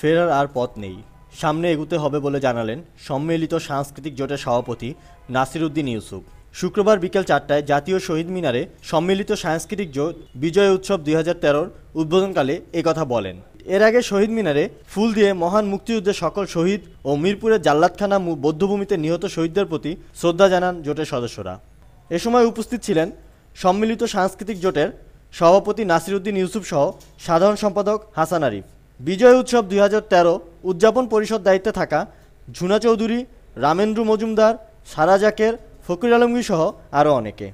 ফেরার আর পথ নেই। সামনে এগুতে হবে বলে জানালেন সম্মিলিত সাংস্কৃতিক জোটের সভাপতি নাসির উদ্দিন ইউসুফ। শুক্রবার বিকেল চারটায় জাতীয় শহীদ মিনারে সম্মিলিত সাংস্কৃতিক জোট বিজয় উৎসব দুই হাজার তেরোর উদ্বোধনকালে কথা বলেন। এর আগে শহীদ মিনারে ফুল দিয়ে মহান মুক্তিযুদ্ধের সকল শহীদ ও মিরপুরের জাল্লাতখানা বৌদ্ধভূমিতে নিহত শহীদদের প্রতি শ্রদ্ধা জানান জোটের সদস্যরা। এ সময় উপস্থিত ছিলেন সম্মিলিত সাংস্কৃতিক জোটের সভাপতি নাসিরুদ্দিন ইউসুফ সহ সাধারণ সম্পাদক হাসান আরিফ। বিজয় উৎসব দুই হাজার তেরো উদযাপন পরিষদ দায়িত্বে থাকা ঝুনা চৌধুরী, রামেন্দ্র মজুমদার, সারা জাকের, ফকির আলমগীর সহ আরও অনেকে।